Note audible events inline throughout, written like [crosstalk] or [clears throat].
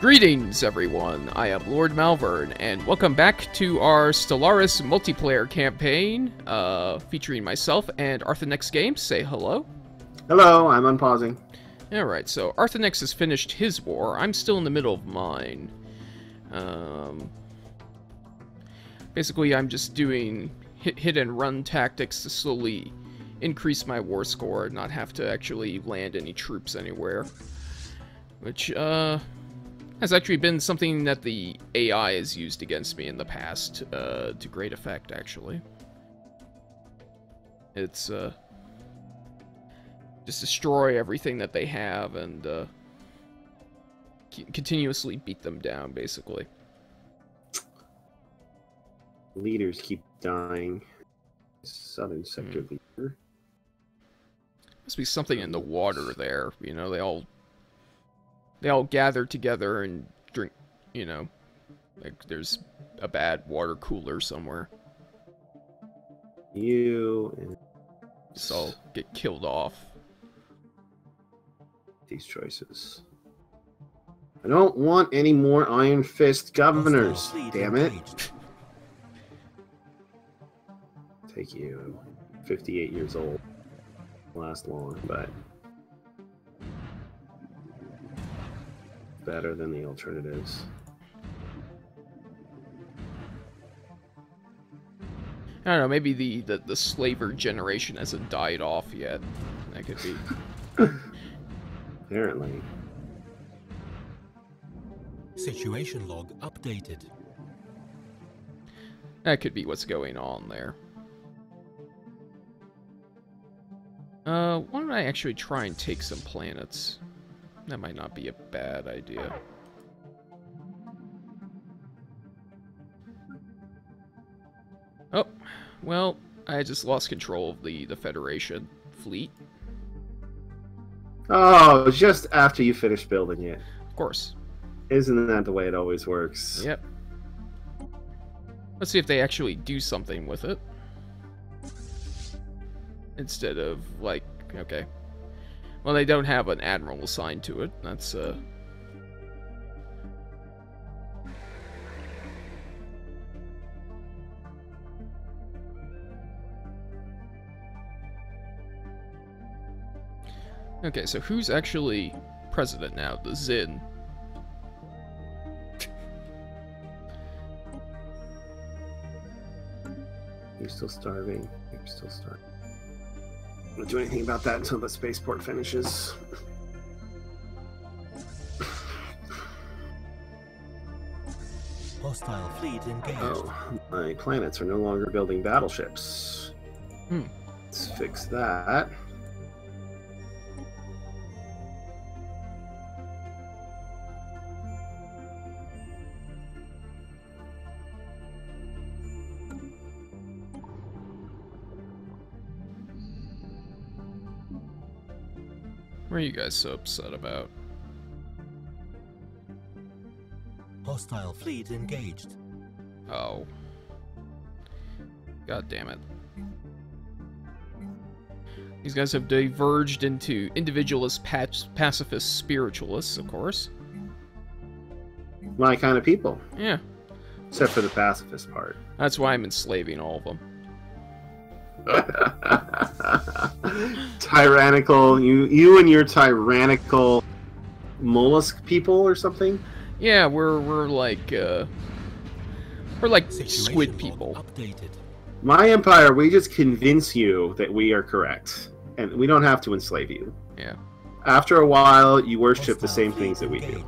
Greetings, everyone. I am Lord Malvern, and welcome back to our Stellaris multiplayer campaign, uh, featuring myself and Arthenex Games. Say hello. Hello, I'm unpausing. Alright, so Arthur has finished his war. I'm still in the middle of mine. Um, basically, I'm just doing hit, hit and run tactics to slowly increase my war score and not have to actually land any troops anywhere. Which, uh, has actually been something that the AI has used against me in the past, uh, to great effect, actually. It's, uh, just destroy everything that they have and, uh, continuously beat them down, basically. Leaders keep dying. Southern sector hmm. leader. Must be something in the water there, you know, they all they all gather together and drink, you know, like there's a bad water cooler somewhere. You and just all get killed off. These choices. I don't want any more Iron Fist governors. Damn it. Take you. 58 years old. Last long, but better than the alternatives. I don't know, maybe the, the, the slaver generation hasn't died off yet. That could be. [laughs] Apparently. Situation log updated. That could be what's going on there. Uh, why don't I actually try and take some planets? That might not be a bad idea. Oh, well, I just lost control of the, the Federation fleet. Oh, just after you finish building it. Of course. Isn't that the way it always works? Yep. Let's see if they actually do something with it. Instead of, like, okay, well, they don't have an admiral assigned to it. That's, uh... Okay, so who's actually president now? The Zin. You're still starving. You're still starving to do anything about that until the spaceport finishes. Hostile fleet engaged. Oh, my planets are no longer building battleships. Hmm. Let's fix that. Are you guys so upset about? Hostile fleet engaged. Oh. God damn it. These guys have diverged into individualist, pacifist spiritualists, of course. My kind of people. Yeah. Except for the pacifist part. That's why I'm enslaving all of them. [laughs] tyrannical. You you and your tyrannical mollusk people or something. Yeah, we're we're like uh, we're like Situation squid people. Updated. My empire, we just convince you that we are correct, and we don't have to enslave you. Yeah. After a while, you worship the same things that we do.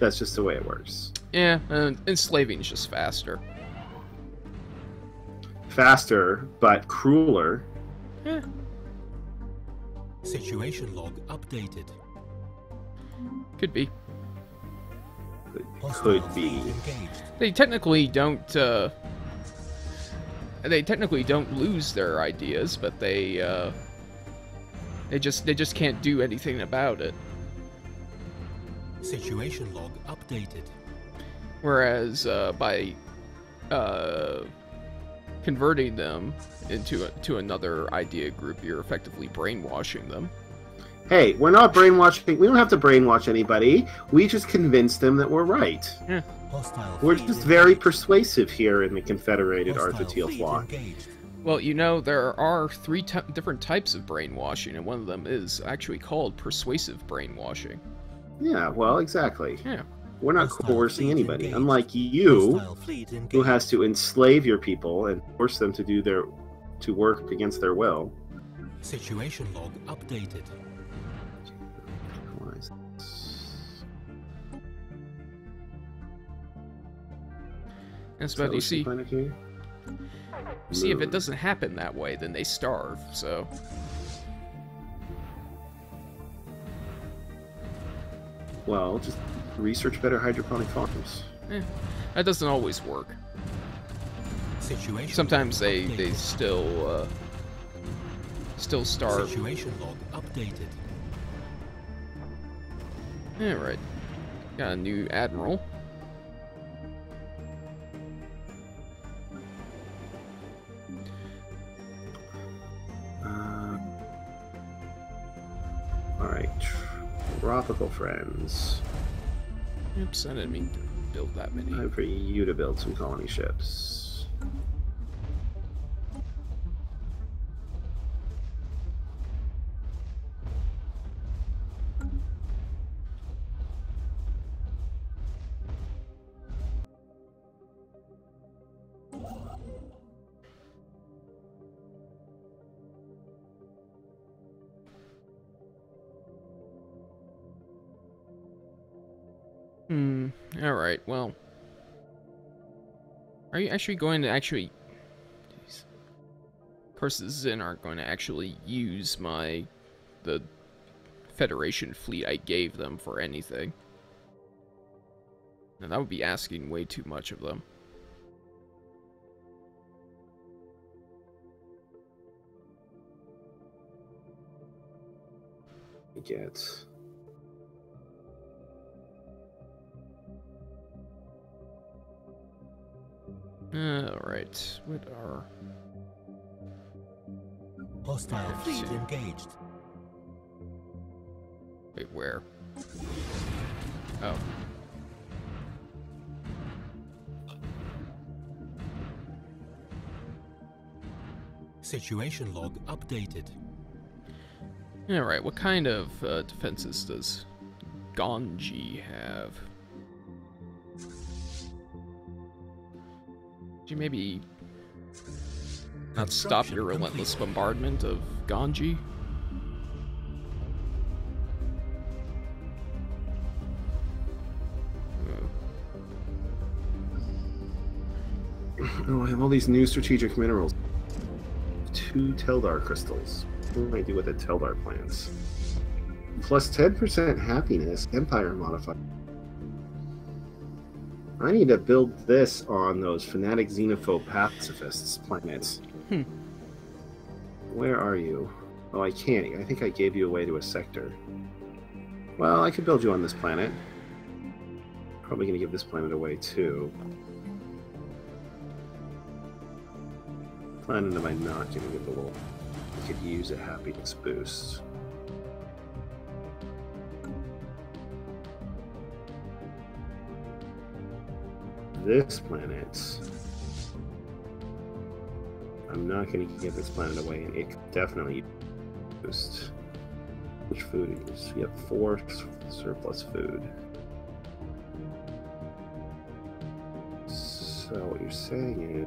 That's just the way it works. Yeah, and enslaving is just faster faster but crueler. Yeah. Situation log updated. Could be. Could, be. They technically don't. Uh, they technically don't lose their ideas, but they. Uh, they just they just can't do anything about it. Situation log updated. Whereas uh, by uh, converting them into a, to another idea group, you're effectively brainwashing them. Hey, we're not brainwashing. We don't have to brainwash anybody. We just convince them that we're right. Hostile We're just very engaged. persuasive here in the Confederated Hostile Arthur Teal fleet flock. Well, you know, there are three ty different types of brainwashing, and one of them is actually called persuasive brainwashing. Yeah, well, exactly. Yeah. We're not Hostile coercing anybody. engaged. Unlike you, who has to enslave your people and force them to do their to work against their will. Situation log updated. Why is That's about you see. Planet? See, if it doesn't happen that way, then they starve. So Well, just research better hydroponic farms. that doesn't always work. Situation. Sometimes log they they still uh, still starve. Situation log updated. All right. Got a new admiral. Uh, all right, tropical friends. Yep, sending me to build that many. Time for you to build some colony ships. Actually going to actually? Jeez. Of course, the Zin aren't going to actually use my the Federation fleet I gave them for anything. Now that would be asking way too much of them. Get All right. What are? Hostile fleet engaged. Wait, where? Oh. Situation log updated. All right. What kind of uh, defenses does Ganji have? You maybe not stop your relentless complete. bombardment of Ganji? [clears throat] Oh, I have all these new strategic minerals. Two Teldar crystals. What do I do with the Teldar plants? Plus 10% happiness, Empire modifier. I need to build this on those fanatic xenophobe pacifists planets. Hmm. Where are you? Oh, I can't. I think I gave you away to a sector. Well, I could build you on this planet. Probably going to give this planet away too. Planet am I not giving it the little? I could use a happiness boost. This planet. I'm not going to give this planet away, and it definitely boost. Which food is? Have four surplus food. So what you're saying is.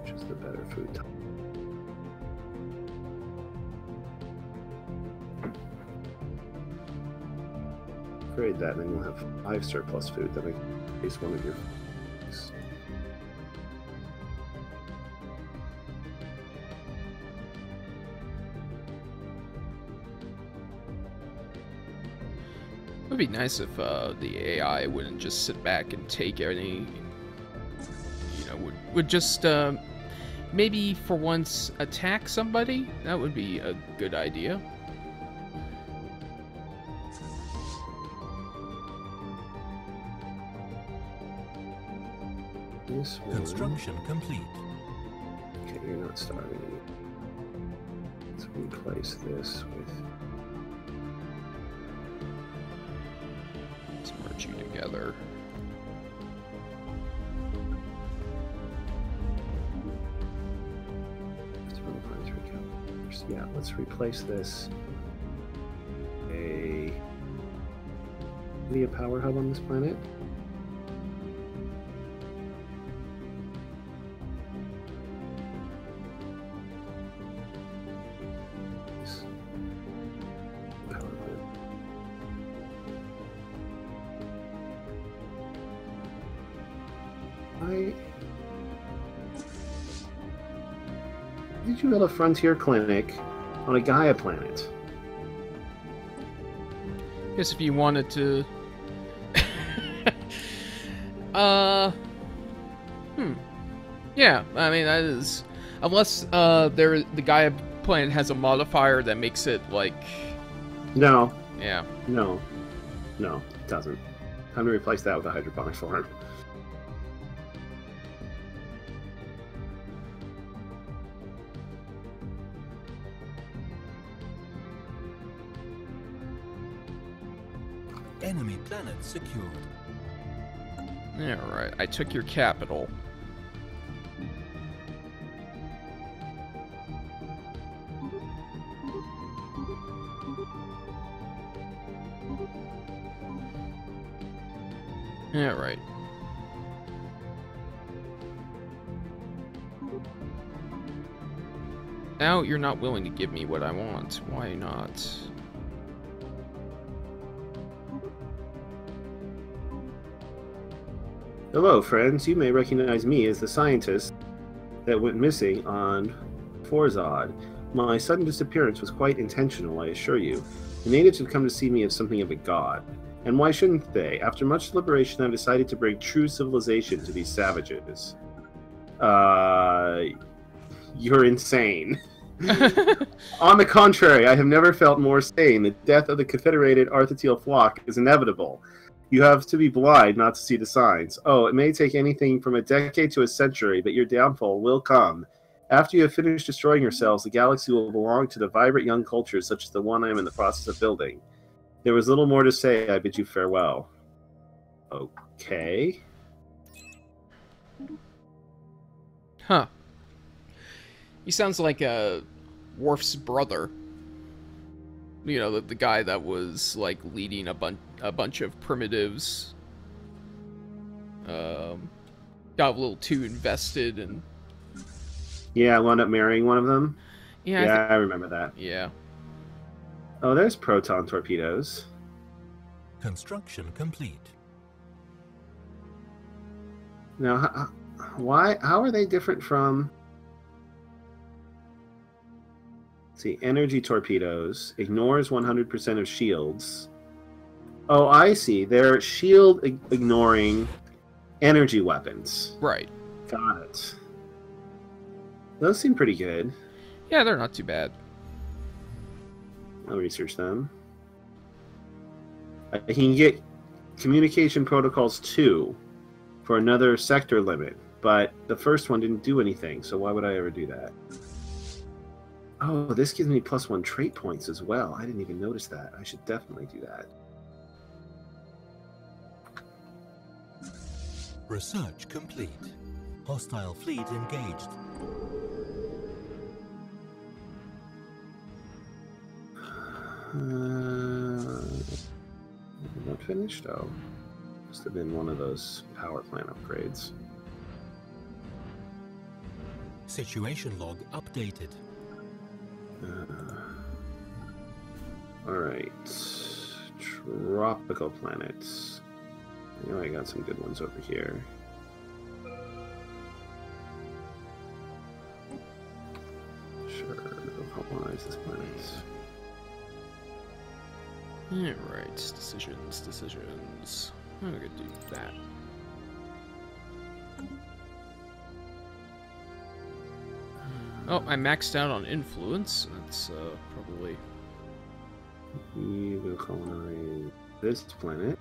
Which is the better food type? Upgrade that, and then you'll have five surplus food. That makes one of your. It would be nice if uh, the AI wouldn't just sit back and take any. You know, would would just uh, maybe for once attack somebody. That would be a good idea. Together. Yeah, let's replace this. A. Be a power hub on this planet. Build a frontier clinic on a Gaia planet? I Guess if you wanted to. [laughs] uh. Hmm. Yeah, I mean that is unless uh there the Gaia planet has a modifier that makes it like No, yeah. no, no, it doesn't. Time to replace that with a hydroponic farm. Enemy planet secured. Yeah, right. I took your capital. Yeah, right. Now you're not willing to give me what I want. Why not? Hello, friends. You may recognize me as the scientist that went missing on Forzod. My sudden disappearance was quite intentional, I assure you. The natives have come to see me as something of a god. And why shouldn't they? After much deliberation, I've decided to bring true civilization to these savages. Uh. You're insane. [laughs] On the contrary, I have never felt more sane. The death of the Confederated Arthatiel flock is inevitable. You have to be blind not to see the signs. Oh, it may take anything from a decade to a century, but your downfall will come. After you have finished destroying yourselves, the galaxy will belong to the vibrant young cultures such as the one I am in the process of building. There was little more to say. I bid you farewell. Okay. Huh. He sounds like a Worf's brother. You know, the, the guy that was like leading a bunch a bunch of primitives. Um, got a little too invested and Yeah, I wound up marrying one of them. yeah, Yeah, I I, remember that. yeah. Oh, there's proton torpedoes. Construction complete. Now, h- h- why? How are they different from? See, energy torpedoes ignores 100% of shields. Oh, I see. They're shield ig- ignoring energy weapons. Right. Got it. Those seem pretty good. Yeah, they're not too bad. I'll research them. I can get communication protocols 2 for another sector limit, but the first one didn't do anything, so why would I ever do that? Oh, this gives me plus one trait points as well. I didn't even notice that. I should definitely do that. Research complete. Hostile fleet engaged. Uh, not finished? Oh. Must have been one of those power plant upgrades. Situation log updated. Tropical planets. You know, I got some good ones over here. Sure, colonize this planet. Alright, decisions, decisions. I'm gonna do that. Oh, I maxed out on influence. That's uh, probably We will colonize this planet.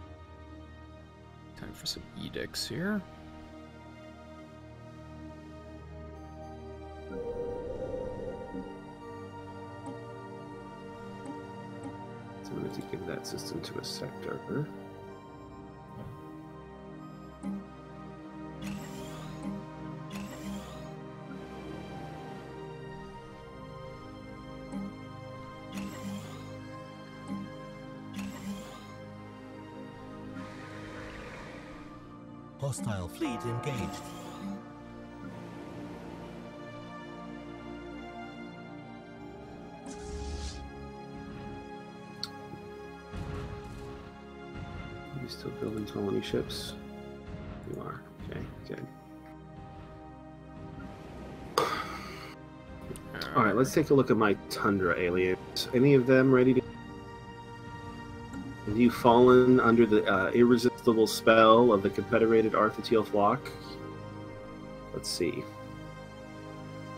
Time for some edicts here. So I'm going to give that system to a sector. Hostile fleet engaged. Are you still building colony ships? You are. Okay, good. All right, let's take a look at my Tundra aliens. Any of them ready to? Have you fallen under the uh, irresistible spell of the confederated Arthetiel flock? Let's see.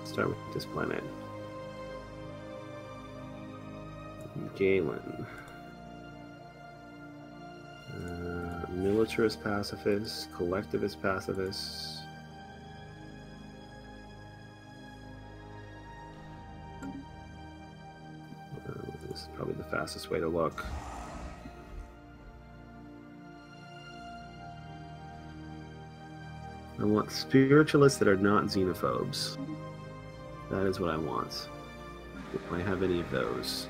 Start with this planet. Galen. Uh, militarist pacifists, collectivist pacifists. Uh, this is probably the fastest way to look. I want spiritualists that are not xenophobes. That is what I want. If I have any of those.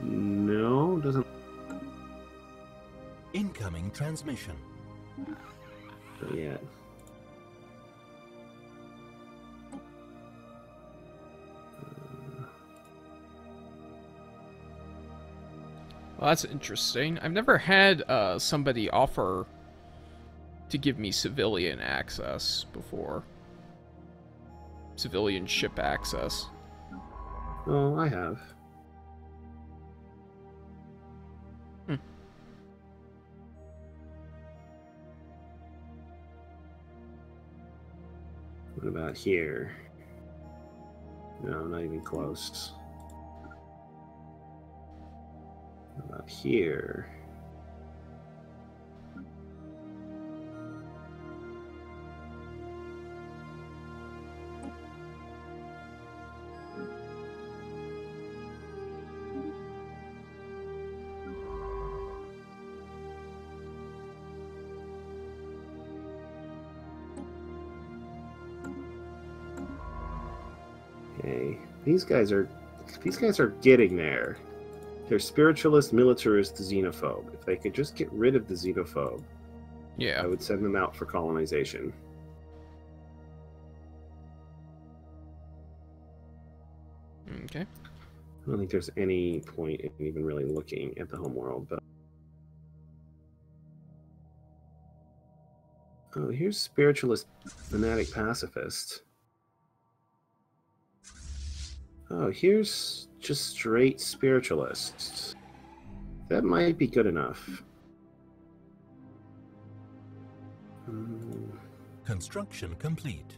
No, doesn't Incoming transmission. not yet. Well, that's interesting. I've never had uh, somebody offer to give me civilian access before. Civilian ship access. Oh, I have. Hmm. What about here? No, I'm not even close. About here? Okay, these guys are these guys are getting there. They're spiritualist, militarist, xenophobe. If they could just get rid of the xenophobe, yeah, I would send them out for colonization. Okay. I don't think there's any point in even really looking at the homeworld, but oh, here's spiritualist, fanatic pacifist. Oh, here's just straight spiritualists. That might be good enough. Hmm, Construction complete.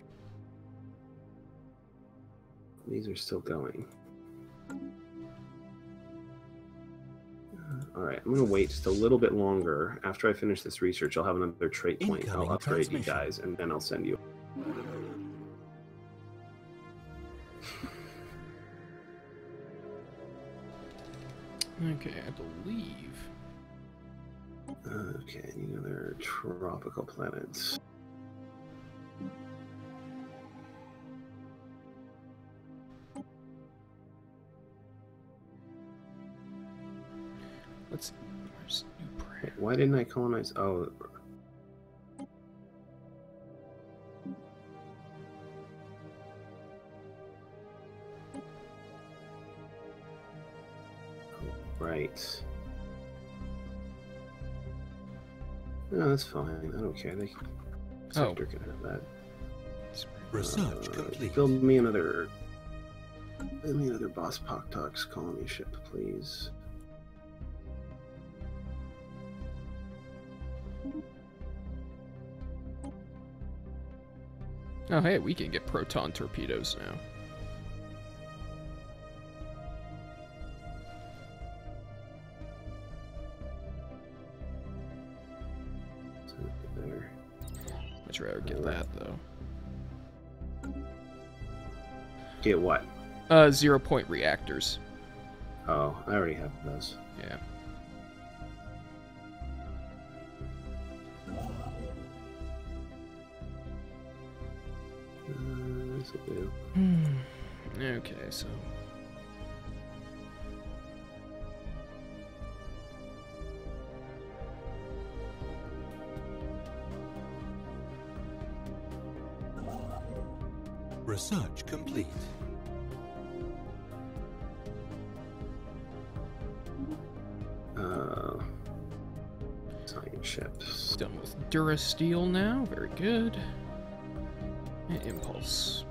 these are still going. All right, I'm gonna wait just a little bit longer. After I finish this research, I'll have another trait point. Incoming I'll upgrade you guys, and then I'll send you. Okay, I believe. Okay, I need another tropical planets. Let's. Where's New? Wait, Why didn't I colonize? Oh, right. No, that's fine. I don't care. They Oh. sector can have that. Research Uh, complete. Build me another. Build me another Boss Poctox colony ship, please. Oh, hey, we can get proton torpedoes now. Get that though. Get what? Uh, zero point reactors. Oh, I already have those. Yeah. Uh. Okay, so. Research complete. Uh, science ships. Done with Durasteel now. Very good. And Impulse.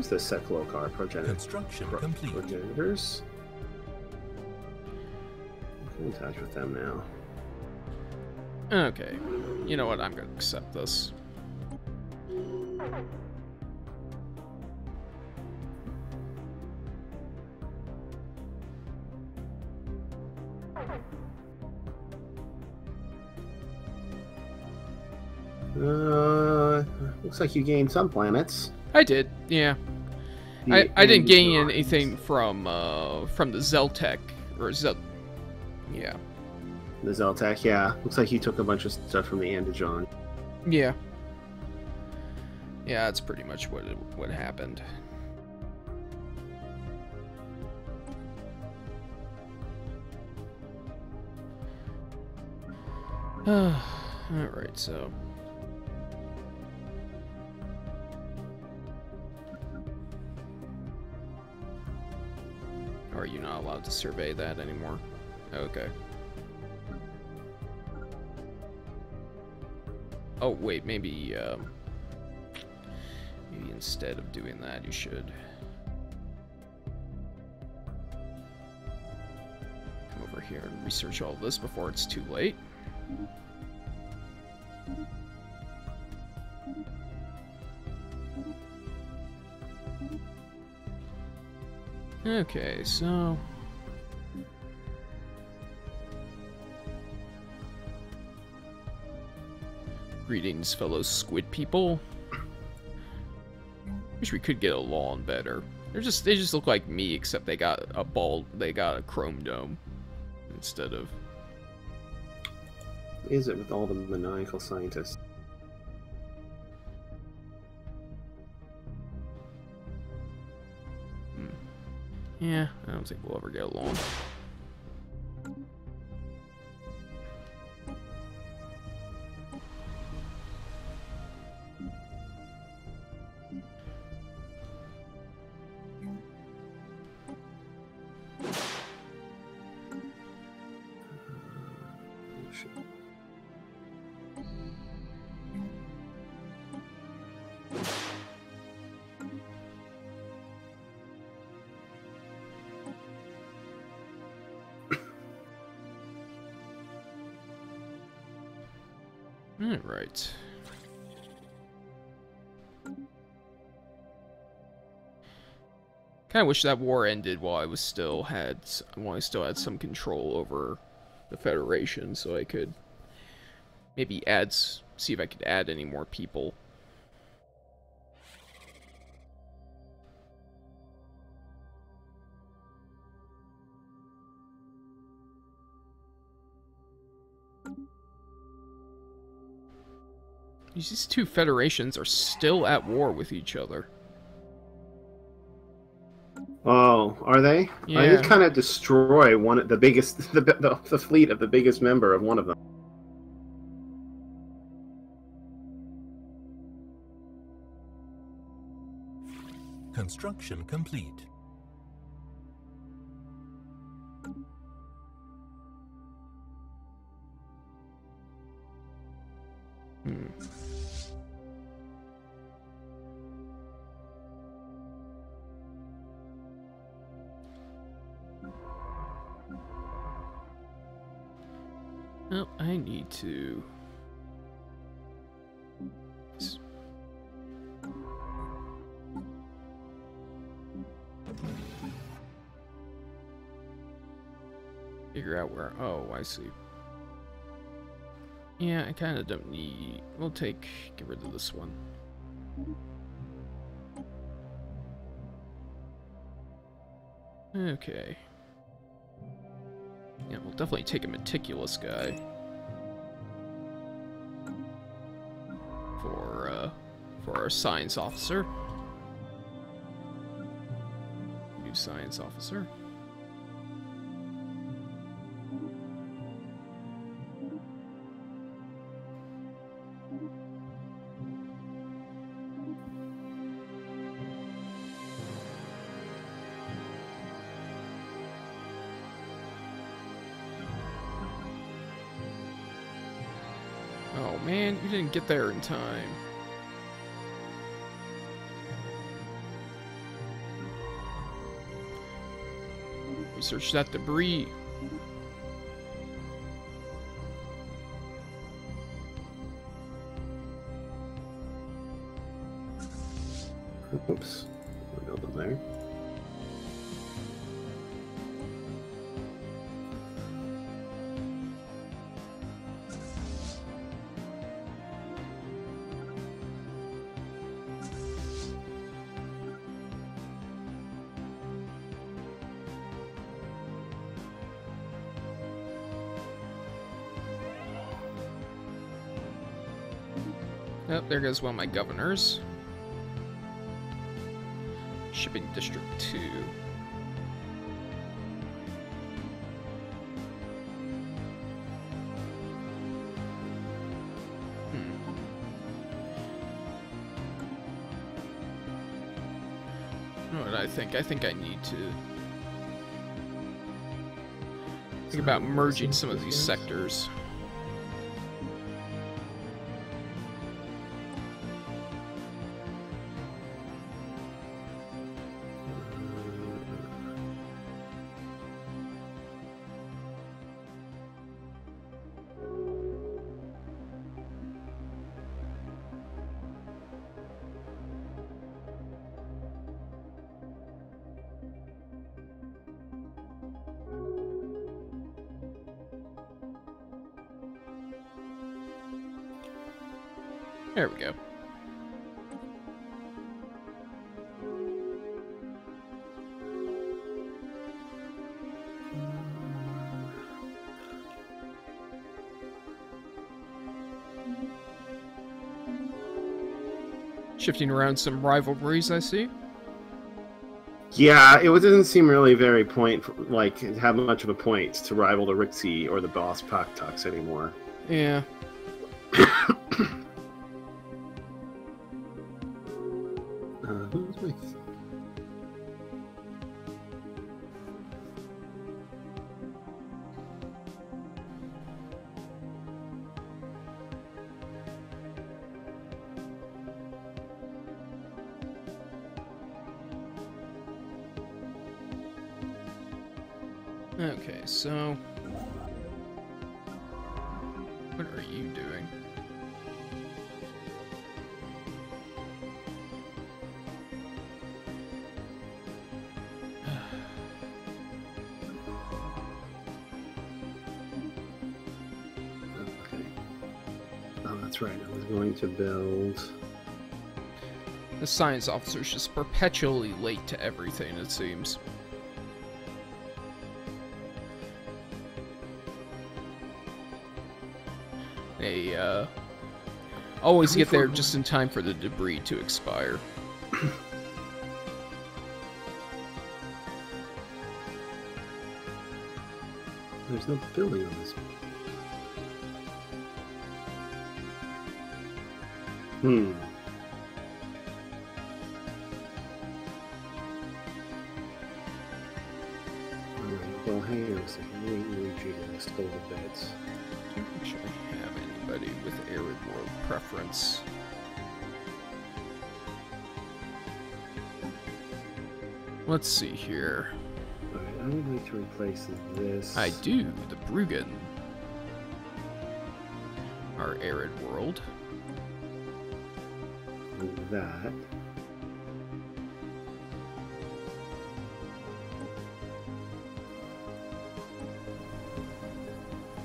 There's the Cephalokar progenitor. Construction pro- complete. progenitors. I'm in touch with them now. Okay. You know what? I'm gonna accept this. Uh, looks like you gained some planets. I did, yeah. The I, I didn't gain anything from uh from the Zeltec or Zel Yeah. The Zeltec, yeah. Looks like you took a bunch of stuff from the Andijon. Yeah. Yeah, that's pretty much what what happened. [sighs] Alright, so. Or are you not allowed to survey that anymore? Okay. Oh, wait, maybe, um, maybe instead of doing that, you should come over here and research all this before it's too late. Okay, so Greetings, fellow squid people. Wish we could get along better. They're just they just look like me, except they got a ball they got a chrome dome instead of Is it with all the maniacal scientists? Yeah, I don't think we'll ever get along. Kind of wish that war ended while I was still had while I still had some control over the Federation, so I could maybe add see if I could add any more people. These two federations are still at war with each other. Are they? I Yeah. did kind of destroy one, of the biggest, [laughs] the, the the fleet of the biggest member of one of them. Construction complete. Figure out where. Oh, I see. Yeah, I kind of don't need. We'll take. Get rid of this one. Okay. Yeah, we'll definitely take a meticulous guy. For, uh, for our science officer. New science officer. Get there in time. Research that debris. Oops. Them there. There goes one of my governors. Shipping District 2. Hmm. What I think? I think I need to think about merging some of these sectors. Shifting around some rivalries, I see. Yeah, it didn't seem really very point like have much of a point to rival the Rixie or the Boss Paktux anymore. Yeah. [coughs] to build. The science officer's just perpetually late to everything, it seems. They, uh, always get there just in time for the debris to expire. There's no building on this. Hmm. Alright, well, hang on a second. Let me retreat and just go to beds. Don't actually have anybody with arid world preference. Let's see here. Alright, I would like to replace this. I do, the Bruggen. our arid world. That.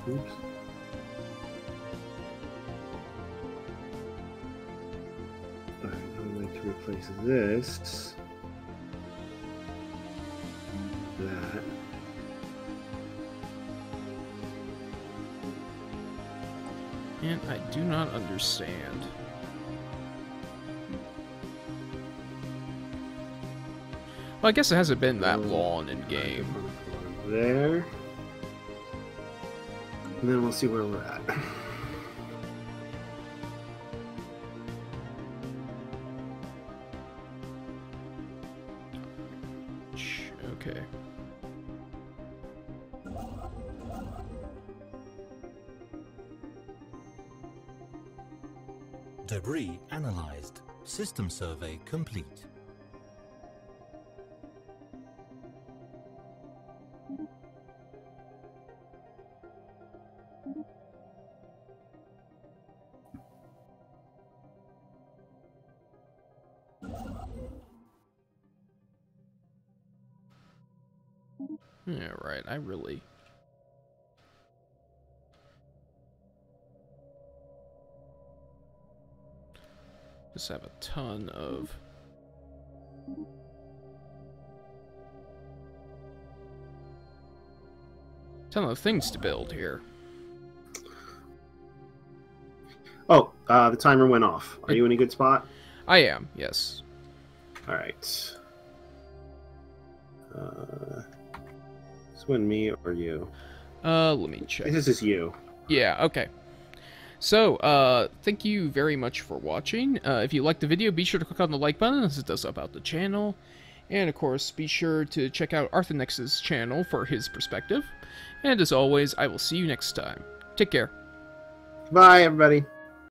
Oops. Alright, I'm going to replace this. That. And I do not understand. Well, I guess it hasn't been that long in game. There. And then we'll see where we're at. [laughs] Okay. Debris analyzed. System survey complete. Yeah, right. I really. Just have a ton of. Ton of things to build here. Oh, uh, the timer went off. Are you in a good spot? I am, yes. All right. Uh, one me or you? Uh, let me check. This is you. Yeah, okay. So, uh, thank you very much for watching. Uh, if you liked the video, be sure to click on the like button as it does help out the channel. And, of course, be sure to check out Arthenex's channel for his perspective. And, as always, I will see you next time. Take care. Bye, everybody.